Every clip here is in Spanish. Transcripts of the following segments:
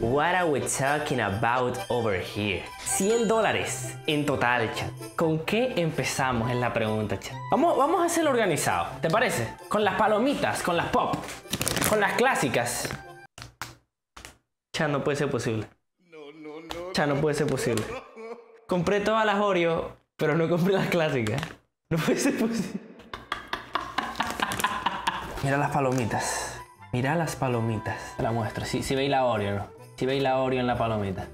What are we talking about over here? 100 dólares en total, chat. ¿Con qué empezamos? Es la pregunta, chat. Vamos, vamos a hacerlo organizado, ¿te parece? Con las palomitas, con las pop, con las clásicas. Chat, no puede ser posible. No, no, no. Chat, no puede ser posible. Compré todas las Oreo, pero no compré las clásicas. No puede ser posible. Mira las palomitas. Mira las palomitas. La muestro. Si, si veis la Oreo, ¿no? Si veis la Oreo en la palomita.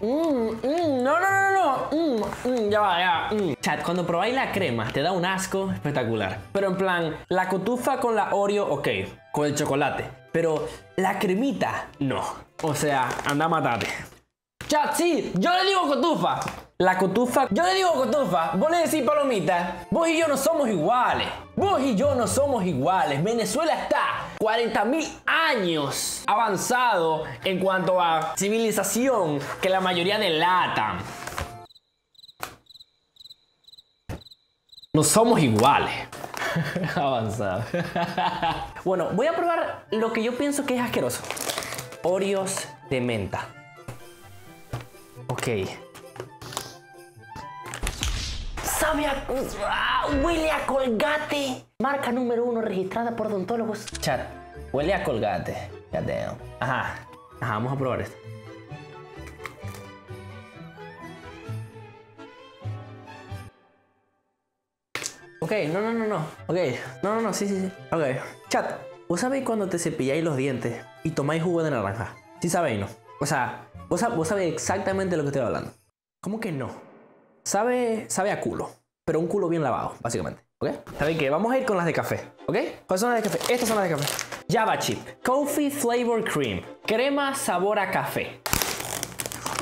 Mmm, mmm, no, no, no, no. Mmm, mmm, ya va, ya. Mm. Chat, cuando probáis la crema, te da un asco espectacular. Pero en plan, la cotufa con la Oreo, ok. Con el chocolate. Pero la cremita, no. O sea, anda a matarte. Chat, sí, yo le digo cotufa. La cotufa, yo le digo cotufa, vos le decís palomita. Vos y yo no somos iguales. Vos y yo no somos iguales. Venezuela está 40.000 años avanzado en cuanto a civilización que la mayoría delatan. No somos iguales. Avanzado. bueno, voy a probar lo que yo pienso que es asqueroso. Oreos de menta. Ok. A colgate. Marca número uno registrada por odontólogos. Chat, huele a colgate. God damn. Ajá. Ajá, vamos a probar esto. Ok, no, no, no, no. Ok, no, no, no, sí, sí, sí. Ok. Chat, ¿vos sabéis cuando te cepilláis los dientes y tomáis jugo de naranja? Sí sabéis, ¿no? O sea, vos, vos sabéis exactamente de lo que estoy hablando. ¿Cómo que no? Sabe, sabe a culo, pero un culo bien lavado, básicamente. ¿Ok? ¿Sabéis qué? Vamos a ir con las de café. ¿Ok? ¿Cuáles son las de café? Estas son las de café. Java Chip. Coffee Flavor Cream. Crema sabor a café.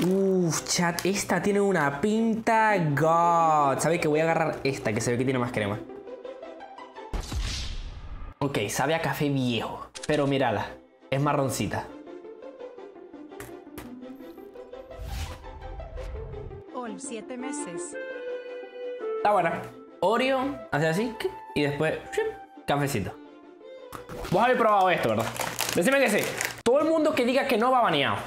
Uff, chat, esta tiene una pinta God. ¿Sabéis que voy a agarrar esta que se ve que tiene más crema? Ok, sabe a café viejo. Pero mírala, es marroncita. All 7 meses. Está buena. Oreo, hace así, y después, cafecito. Vos habéis probado esto, ¿verdad? Decime que sí. Todo el mundo que diga que no va baneado.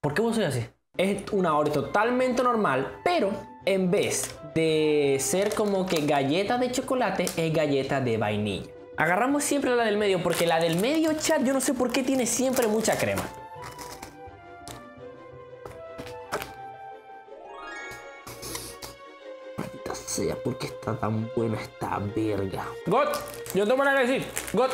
¿Por qué vos sois así? Es una Oreo totalmente normal, pero en vez de ser como que galleta de chocolate, es galleta de vainilla. Agarramos siempre la del medio, porque la del medio, chat, yo no sé por qué tiene siempre mucha crema. Sea, ¿por qué está tan buena esta verga? God, yo tengo manera de decir, God,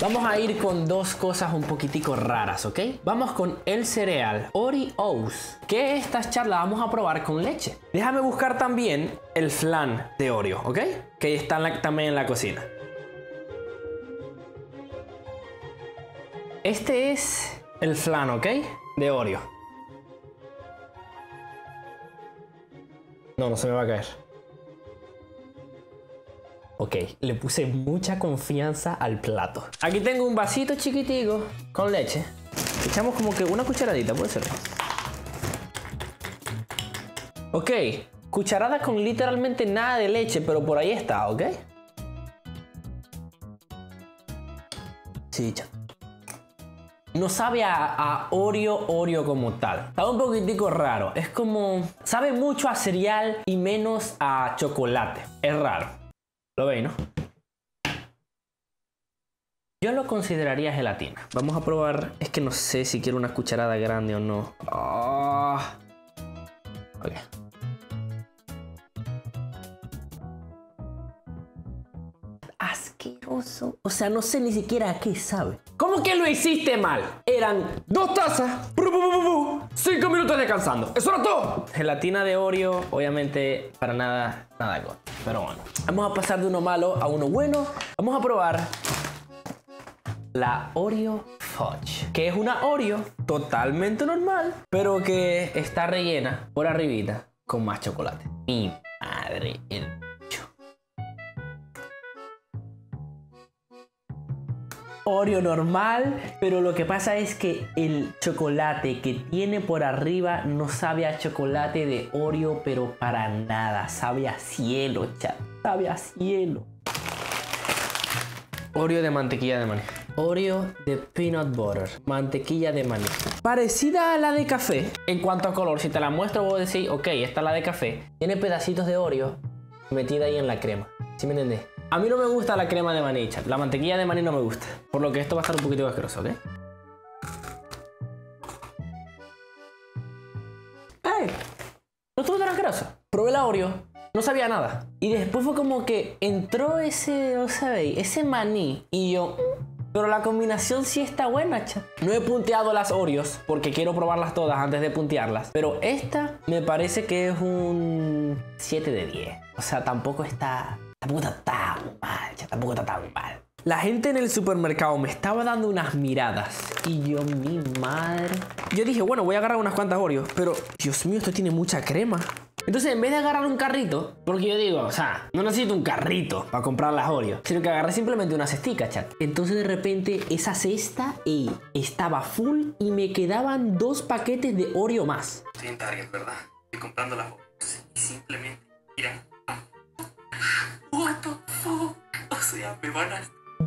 vamos a ir con dos cosas un poquitico raras, ¿ok? Vamos con el cereal Oreos, que estas charlas vamos a probar con leche. Déjame buscar también el flan de Oreo, ¿ok? Que está también en la cocina. Este es el flan, ¿ok? De Oreo. No, no se me va a caer. Ok, le puse mucha confianza al plato. Aquí tengo un vasito chiquitico con leche. Echamos como que una cucharadita, puede ser. Ok, cucharada con literalmente nada de leche, pero por ahí está, ¿ok? Sí. No sabe a, a Oreo Oreo como tal. Está un poquitico raro. Es como... Sabe mucho a cereal y menos a chocolate. Es raro. Lo veis, ¿no? Yo lo consideraría gelatina. Vamos a probar. Es que no sé si quiero una cucharada grande o no. Oh. Ok. Asqueroso. O sea, no sé ni siquiera a qué sabe. ¿Cómo que lo hiciste mal? Eran dos tazas. 5 minutos descansando. Eso era todo. Gelatina de Oreo, obviamente, para nada, nada got. Pero bueno, vamos a pasar de uno malo a uno bueno. Vamos a probar la Oreo Fudge, que es una Oreo totalmente normal, pero que está rellena por arribita con más chocolate. Mi madre, el Oreo normal, pero lo que pasa es que el chocolate que tiene por arriba no sabe a chocolate de Oreo, pero para nada, sabe a cielo, chat. Sabe a cielo. Oreo de mantequilla de maní. Oreo de peanut butter. Mantequilla de maní. Parecida a la de café. En cuanto a color, si te la muestro, voy a decir, ok, esta es la de café. Tiene pedacitos de Oreo metida ahí en la crema. ¿Sí me entendés? A mí no me gusta la crema de maní, chat. La mantequilla de maní no me gusta. Por lo que esto va a estar un poquito asqueroso, ¿ok? ¡Ey! No estuvo tan asqueroso. Probé la Oreo, no sabía nada. Y después fue como que entró ese, ¿no sabéis? Ese maní. Y yo, "Mm, pero la combinación sí está buena, chat. No he punteado las Oreos porque quiero probarlas todas antes de puntearlas. Pero esta me parece que es un 7 de 10. O sea, tampoco está, tampoco está tan mal, chat. Tampoco está tan mal. La gente en el supermercado me estaba dando unas miradas y yo, mi madre. Yo dije, bueno, voy a agarrar unas cuantas Oreos, pero Dios mío, esto tiene mucha crema. Entonces, en vez de agarrar un carrito, porque yo digo, o sea, no necesito un carrito para comprar las Oreos, sino que agarré simplemente una cestica, chat. Entonces, de repente, esa cesta eh, estaba full y me quedaban dos paquetes de Oreo más. Estoy en Target, ¿verdad? Estoy comprando las Oreos y simplemente, mira.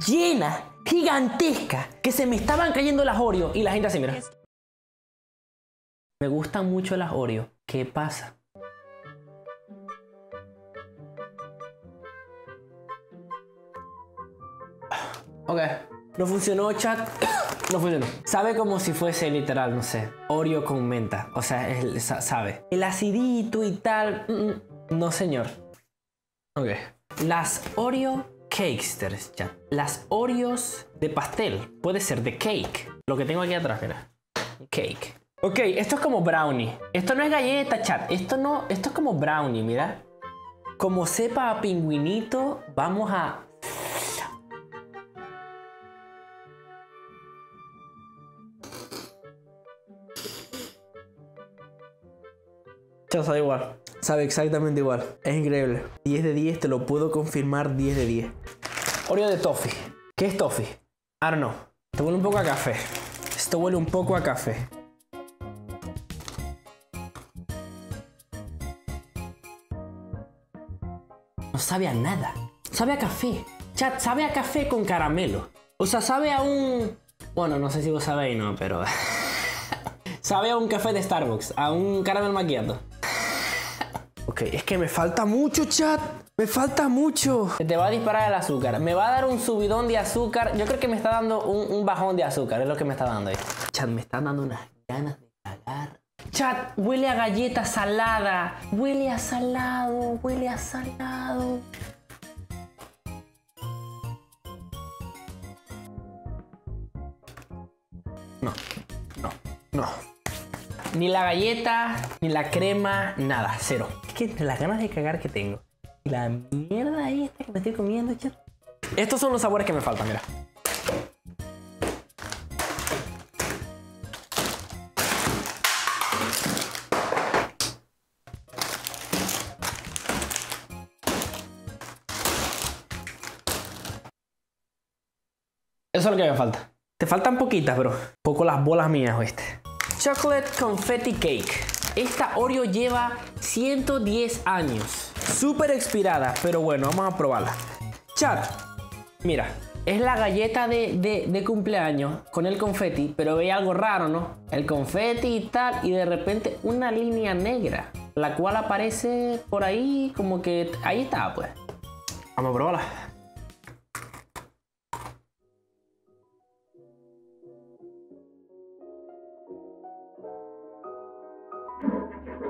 Llena, gigantesca, que se me estaban cayendo las Oreo y la gente así, mira. Me gustan mucho las Oreo. ¿Qué pasa? Ok. No funcionó, chat. No funcionó. Sabe como si fuese literal, no sé, Oreo con menta. O sea, sabe. El acidito y tal. mm, mm, No, señor. Ok. Las Oreo Cakesters. Las Oreos de pastel. Puede ser de cake. Lo que tengo aquí atrás, mira. Cake. Ok, esto es como brownie. Esto no es galleta, chat. Esto no, esto es como brownie, mira. Como sepa pingüinito, vamos a... Chat, sabe igual. Sabe exactamente igual. Es increíble. 10 de 10, te lo puedo confirmar 10 de 10. Oreo de toffee. ¿Qué es toffee? I don't know. Esto huele un poco a café. Esto huele un poco a café. No sabe a nada. Sabe a café. Chat, sabe a café con caramelo. O sea, sabe a un... Bueno, no sé si vos sabéis, no, pero... sabe a un café de Starbucks, a un caramel macchiato. Ok, es que me falta mucho, chat. Me falta mucho. Se te va a disparar el azúcar. Me va a dar un subidón de azúcar. Yo creo que me está dando un, un bajón de azúcar. Es lo que me está dando ahí. Chat, me están dando unas ganas de cagar. Chat, huele a galleta salada. Huele a salado. Huele a salado. No, no, no. Ni la galleta, ni la crema, nada, cero. Que las ganas de cagar que tengo. Y la mierda esta que me estoy comiendo. Estos son los sabores que me faltan, mira. Eso es lo que me falta. Te faltan poquitas, bro. Poco las bolas mías, ¿oíste? Chocolate Confetti Cake. Esta Oreo lleva 110 años. Súper expirada, pero bueno, vamos a probarla. Chat, mira, es la galleta de, de- cumpleaños con el confeti, pero ve algo raro, ¿no? El confeti y tal, y de repente una línea negra, la cual aparece por ahí como que ahí está, pues. Vamos a probarla.